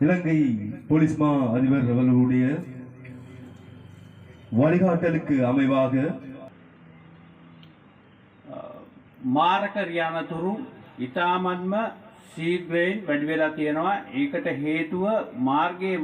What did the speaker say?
இலங்கை police மா அதிபர் அவர்களுடைய வழிகாட்டலுக்கு அமைவாக මාරක රියානතුරු ඉතාමත්ම සීග්‍රයෙන් වැඩි වෙලා තියෙනවා ඒකට හේතුව මාර්ගයේ